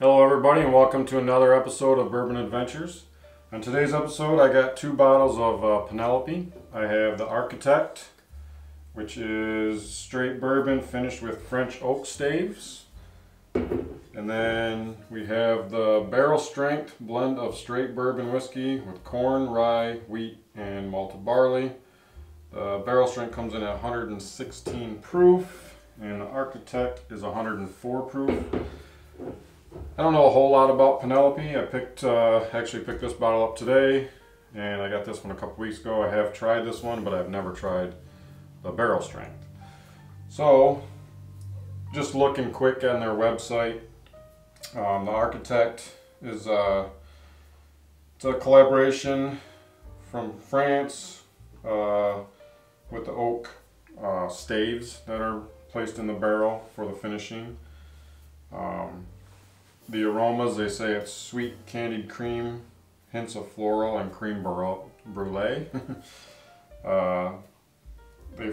Hello everybody and welcome to another episode of Bourbon Adventures. On today's episode I got two bottles of uh, Penelope. I have the Architect, which is straight bourbon finished with French oak staves. And then we have the barrel strength blend of straight bourbon whiskey with corn, rye, wheat, and malted barley. The barrel strength comes in at 116 proof and the Architect is 104 proof. I don't know a whole lot about Penelope. I picked, uh, actually picked this bottle up today and I got this one a couple weeks ago. I have tried this one, but I've never tried the barrel strength. So, just looking quick on their website, um, the architect is uh, it's a collaboration from France uh, with the oak uh, staves that are placed in the barrel for the finishing. Um, the aromas, they say it's sweet candied cream, hints of floral, and cream brulee. uh, they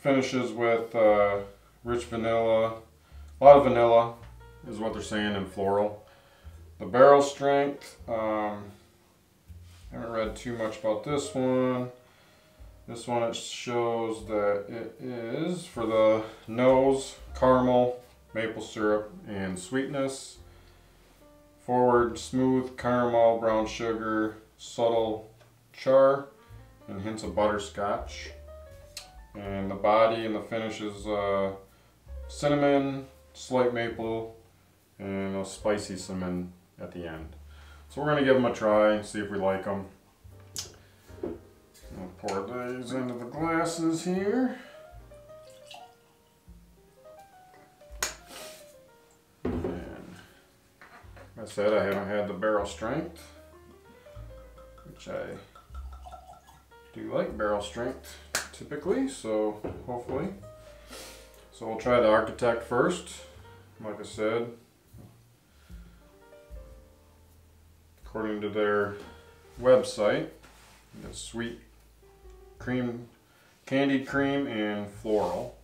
finishes with uh, rich vanilla, a lot of vanilla is what they're saying in floral. The barrel strength, um, haven't read too much about this one. This one it shows that it is for the nose, caramel, maple syrup, and sweetness. Forward, smooth caramel, brown sugar, subtle char, and hints of butterscotch. And the body and the finish is uh, cinnamon, slight maple, and a spicy cinnamon at the end. So we're going to give them a try and see if we like them. I'll pour these into the glasses here. I said I haven't had the barrel strength, which I do like barrel strength typically, so hopefully. So we'll try the Architect first, like I said. According to their website, it's sweet cream, candied cream and floral.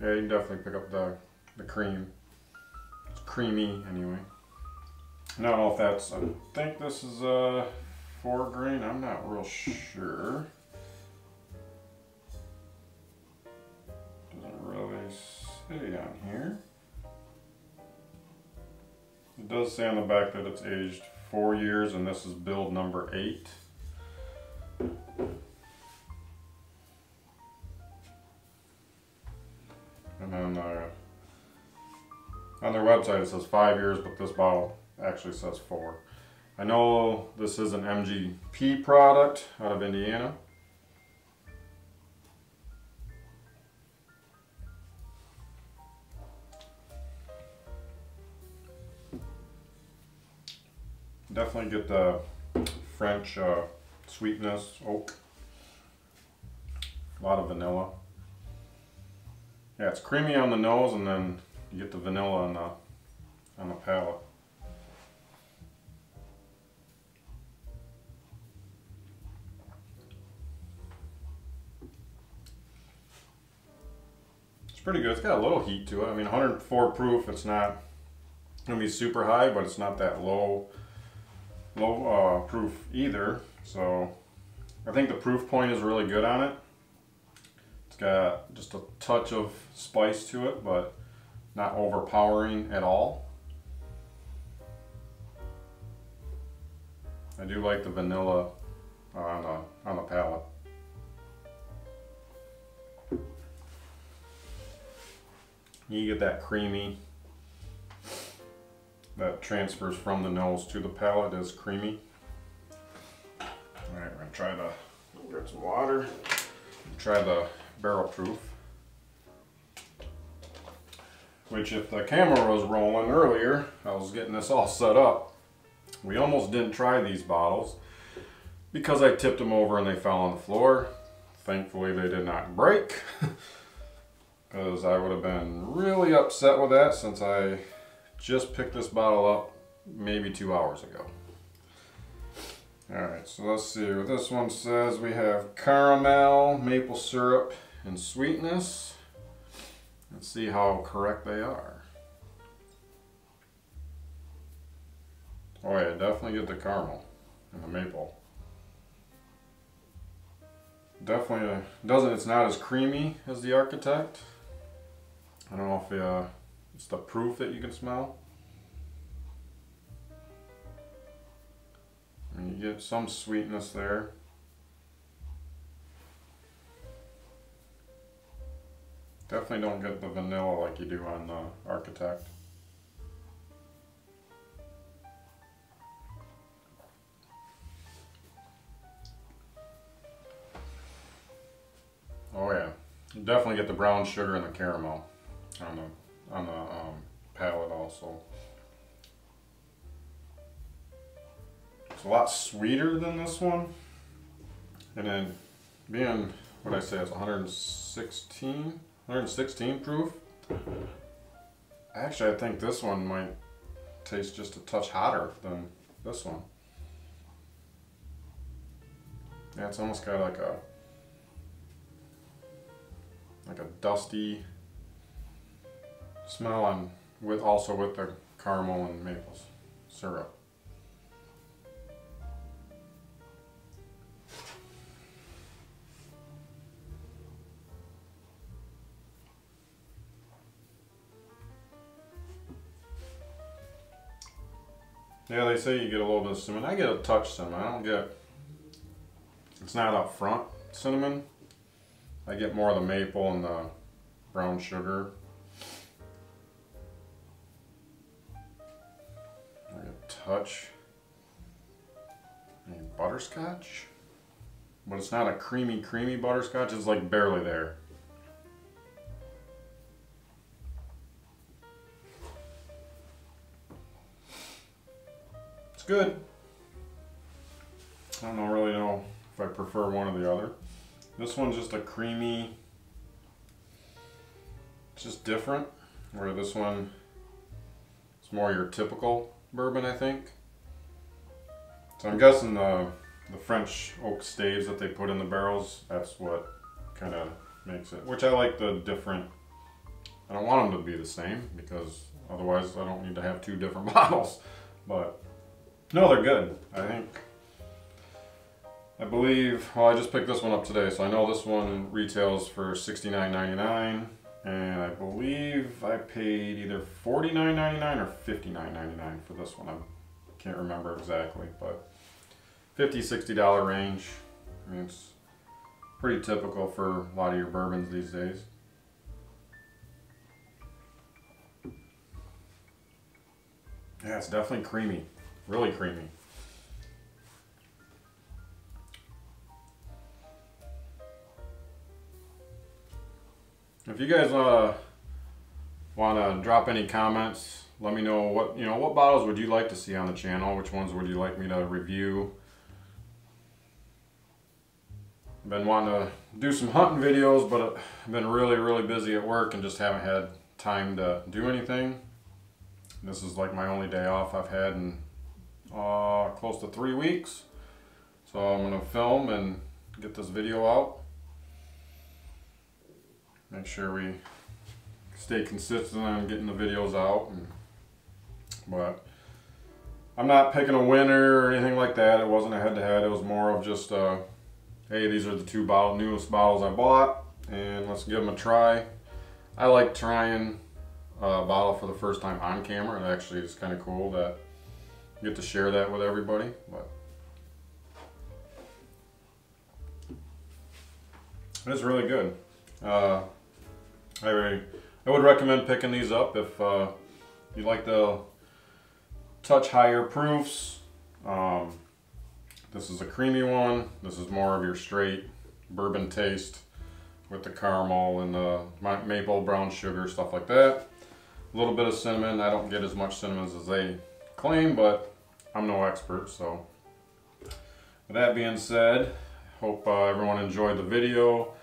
Yeah, you can definitely pick up the, the cream. Creamy anyway. Know if that's, I think this is a four grain, I'm not real sure. Doesn't really say on here. It does say on the back that it's aged four years and this is build number eight. On their website it says five years, but this bottle actually says four. I know this is an MGP product out of Indiana. Definitely get the French uh, sweetness, oak, a lot of vanilla. Yeah, it's creamy on the nose and then you get the vanilla on the, on the palate. It's pretty good. It's got a little heat to it. I mean, 104 proof, it's not going to be super high, but it's not that low low uh, proof either. So I think the proof point is really good on it. It's got just a touch of spice to it, but not overpowering at all. I do like the vanilla on the, on the palate. You get that creamy that transfers from the nose to the palate is creamy. All right, we're gonna try the, get some water, try the barrel proof. Which if the camera was rolling earlier, I was getting this all set up. We almost didn't try these bottles because I tipped them over and they fell on the floor. Thankfully they did not break because I would have been really upset with that since I just picked this bottle up maybe two hours ago. Alright, so let's see what this one says. We have caramel, maple syrup, and sweetness. And see how correct they are. Oh yeah, definitely get the caramel and the maple. Definitely uh, doesn't, it's not as creamy as the Architect. I don't know if uh, it's the proof that you can smell. And you get some sweetness there. Definitely don't get the vanilla like you do on the Architect. Oh yeah, definitely get the brown sugar and the caramel on the on the um, palate also. It's a lot sweeter than this one, and then being what I say is 116, 116 proof. Actually, I think this one might taste just a touch hotter than this one. Yeah, it's almost got like a like a dusty smell and with also with the caramel and maple syrup. Yeah, they say you get a little bit of cinnamon. I get a touch cinnamon. I don't get, it's not up front cinnamon. I get more of the maple and the brown sugar. I get a touch. Butterscotch. But it's not a creamy, creamy butterscotch. It's like barely there. It's good. I don't really know if I prefer one or the other. This one's just a creamy, just different, where this one is more your typical bourbon, I think. So I'm guessing the, the French oak staves that they put in the barrels, that's what kind of makes it, which I like the different, I don't want them to be the same because otherwise I don't need to have two different bottles, but no, they're good. I think I believe, well, I just picked this one up today, so I know this one retails for $69.99, and I believe I paid either $49.99 or $59.99 for this one. I can't remember exactly, but 50 $60 range. I mean, it's pretty typical for a lot of your bourbons these days. Yeah, it's definitely creamy, really creamy. If you guys uh, want to drop any comments, let me know what you know. What bottles would you like to see on the channel? Which ones would you like me to review? Been wanting to do some hunting videos, but I've been really, really busy at work and just haven't had time to do anything. This is like my only day off I've had in uh, close to three weeks. So I'm going to film and get this video out make sure we stay consistent on getting the videos out. And, but I'm not picking a winner or anything like that. It wasn't a head-to-head. -head. It was more of just, uh, hey, these are the two bottle, newest bottles I bought, and let's give them a try. I like trying a bottle for the first time on camera. It actually is kind of cool that get to share that with everybody. But it's really good. Uh, I, I would recommend picking these up if uh, you like the touch higher proofs. Um, this is a creamy one. This is more of your straight bourbon taste with the caramel and the maple brown sugar, stuff like that. A little bit of cinnamon. I don't get as much cinnamon as they claim, but I'm no expert, so. With that being said, hope uh, everyone enjoyed the video.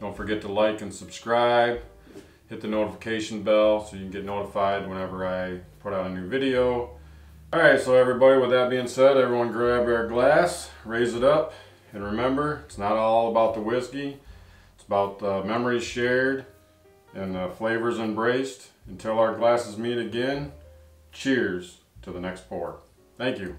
Don't forget to like and subscribe hit the notification bell so you can get notified whenever I put out a new video. Alright, so everybody, with that being said, everyone grab our glass, raise it up, and remember, it's not all about the whiskey. It's about the memories shared and the flavors embraced. Until our glasses meet again, cheers to the next pour. Thank you.